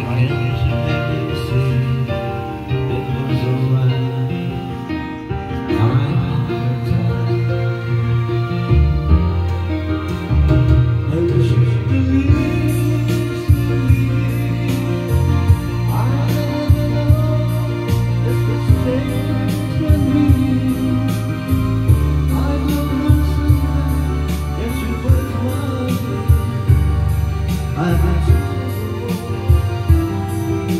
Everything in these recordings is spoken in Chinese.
igreja.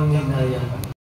那样。